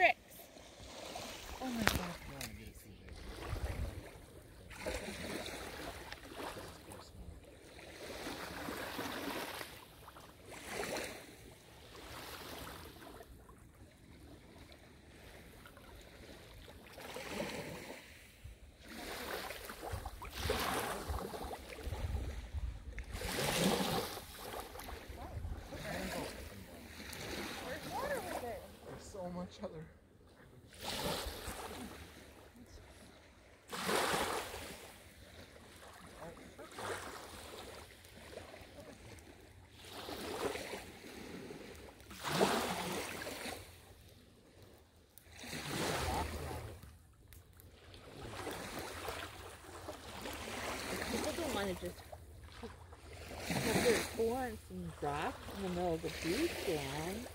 tricks. Oh my god. So much other. Just put their and rocks in the middle of the beach down.